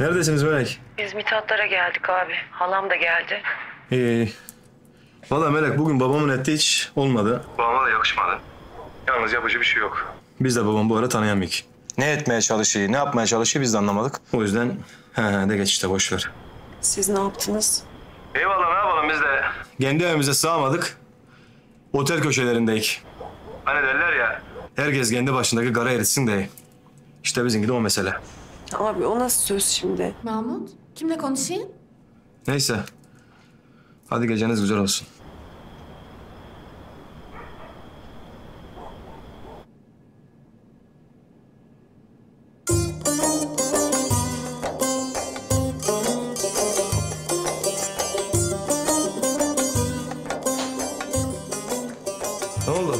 Neredesiniz Melek? Biz Mithatlara geldik abi. Halam da geldi. İyi. Valla Melek bugün babamın ettiği hiç olmadı. Babama da yakışmadı. Yalnız yapıcı bir şey yok. Biz de babamı bu ara tanıyamayız. Ne etmeye çalışıyor, ne yapmaya çalışıyor biz de anlamadık. O yüzden he he de geç işte boş ver. Siz ne yaptınız? Eyvallah ne yapalım biz de. Kendi evimize sığamadık. Otel köşelerindeyik. Hani derler ya. Herkes kendi başındaki gara eritsin de. İşte bizimki de o mesele. Abi o nasıl söz şimdi? Mahmut, kimle konuşayım? Neyse. Hadi geceniz güzel olsun. Ne oldu?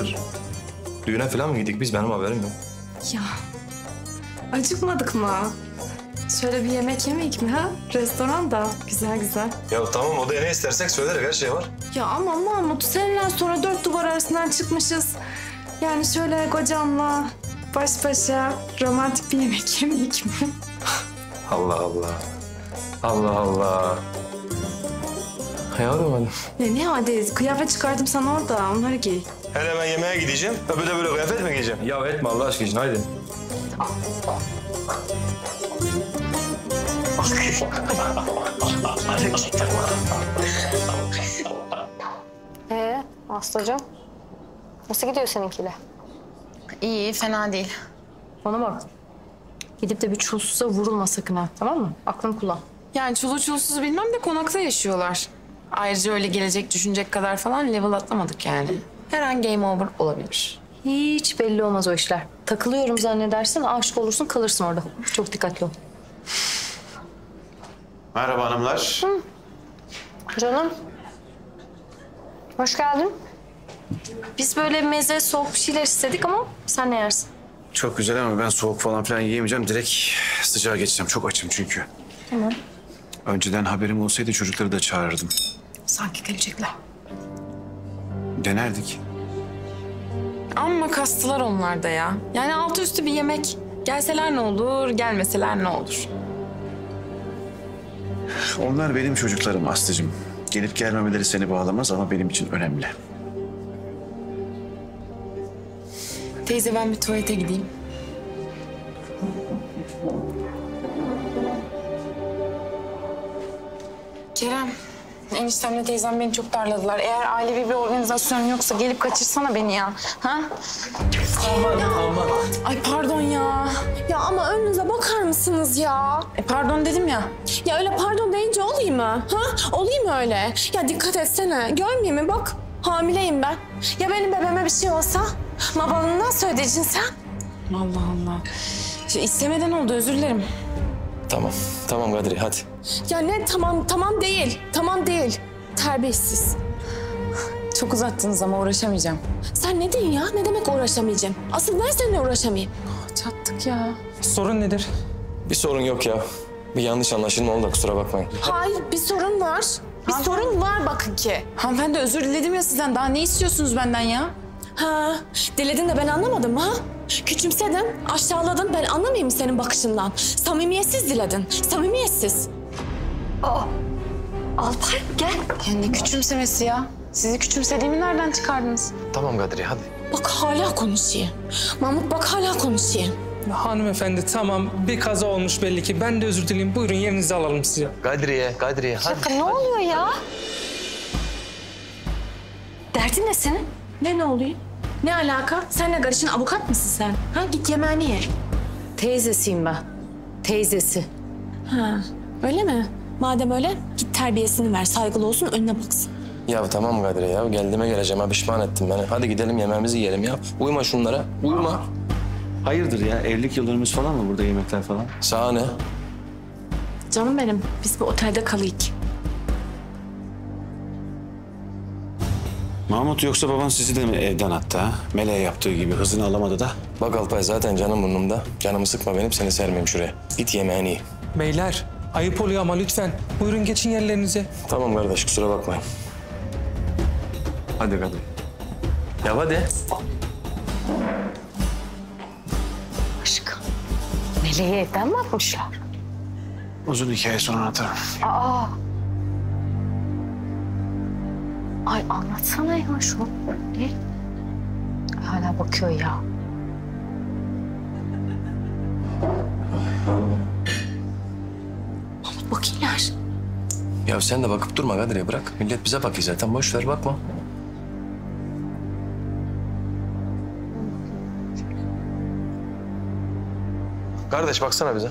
Hayırdır? Düğüne falan mı gittik biz? Benim haberim yok. Ya, acıkmadık mı? Şöyle bir yemek yemeyik mi ha? Restoranda. Güzel güzel. Ya tamam odaya ne istersek söyleriz her şey var. Ya ama Mahmut seninle sonra dört duvar arasından çıkmışız. Yani şöyle kocamla baş başa romantik bir yemek yemeyik mi? Allah Allah. Allah Allah. Yavrum hadi. Ya ne hadi kıyafet çıkardım sana orada onları giy. Hele ben yemeğe gideceğim. Öbür de böyle kıyafet mi giyeceğim? Ya etme Allah aşkına için haydi. Ee, Aslı'cığım. Nasıl gidiyor seninkiyle? İyi fena değil. Bana bak. Gidip de bir çulsuza vurulma sakın ha tamam mı? Aklını kullan. Yani çulu çulsuz bilmem de konakta yaşıyorlar. Ayrıca öyle gelecek düşünecek kadar falan level atlamadık yani. Her an game over olabilir. Hiç belli olmaz o işler. Takılıyorum zannedersin, aşık olursun kalırsın orada. Çok dikkatli ol. Merhaba hanımlar. Canım. Hoş geldin. Biz böyle meze, soğuk bir şeyler istedik ama sen ne yersin? Çok güzel ama ben soğuk falan filan yiyemeyeceğim. Direkt sıcağa geçeceğim. Çok açım çünkü. Tamam. Önceden haberim olsaydı çocukları da çağırırdım. Sanki gelecekler. Denerdik. Amma kastılar onlar da ya. Yani altı üstü bir yemek. Gelseler ne olur, gelmeseler ne olur. Onlar benim çocuklarım Aslı'cığım. Gelip gelmemeleri seni bağlamaz ama benim için önemli. Teyze ben bir tuvalete gideyim. Kerem, eniştemle teyzem beni çok darladılar. Eğer ailevi bir organizasyon yoksa gelip kaçırsana beni ya. Ha? Ay pardon ya. Ya ama önünüze bakar mısınız ya? E, pardon dedim ya. Ya öyle pardon deyince olayım mı? Ha? Olayım mı öyle? Ya dikkat etsene. Görmeyeyim mi? Bak hamileyim ben. Ya benim bebeğime bir şey olsa? Babalığını nasıl ödeyeceksin sen? Allah Allah. İşte istemeden oldu özür dilerim. Tamam. Tamam Kadri hadi. Ya ne tamam tamam değil. Değil. Terbiyesiz. Çok uzattınız ama uğraşamayacağım. Sen ne diyorsun ya? Ne demek uğraşamayacağım? Asıl ben seninle uğraşamayayım. Çattık ya. Sorun nedir? Bir sorun yok ya. Bir yanlış anlaşılma oldu da kusura bakmayın. Hayır bir sorun var. Bir sorun var bakın ki. Hanımefendi özür diledim ya sizden. Daha ne istiyorsunuz benden ya? Ha, diledin de ben anlamadım ha? Küçümsedin, aşağıladın ben anlamayayım mı senin bakışından? Samimiyetsiz diledin, samimiyetsiz. Alpay gel. Ya ne küçümsemesi ya? Sizi küçümsediğimi nereden çıkardınız? Tamam Kadri hadi. Bak hala konuşuyor. Mahmut bak hala konuşuyor. Hanımefendi tamam bir kaza olmuş belli ki. Ben de özür dileyim. Buyurun yerinizi alalım size. Kadriye, Kadriye hadi. Ne oluyor ya? Derdin ne senin? Ne ne oluyor? Ne alaka? Senle karışın avukat mısın sen? Ha git yemeğini ye. Teyzesiyim ben. Teyzesi. Ha öyle mi? Madem öyle git terbiyesini ver, saygılı olsun önüne baksın. Ya tamam Kadriye ya. Geldiğime geleceğim ha pişman ettin beni. Hadi gidelim yemeğimizi yiyelim ya. Uyuma şunlara. Uyuma. Hayırdır ya? Evlilik yıldönümümüz falan mı burada yemekler falan? Sana ne? Canım benim biz bu otelde kalayık. Mahmut yoksa baban sizi de mi evden attı ha? Meleğe yaptığı gibi hızını alamadı da. Bak Alpay zaten canım burnumda. Canımı sıkma benim seni sermeyeyim şuraya. Git yemeğini ye. Beyler ayıp oluyor ama lütfen. Buyurun geçin yerlerinize. Tamam kardeş kusura bakmayın. Hadi kadın. Ya hadi. Aşkım. Meleği evden mi atmışlar? Uzun hikaye sonra anlatırım. Aa. Ay anlatsana ya şu. Ne? Hala bakıyor ya. Mahmut bak iler. Ya sen de bakıp durma Kadriye bırak. Millet bize bakıyor zaten. Boş ver bakma. Kardeş baksana bize.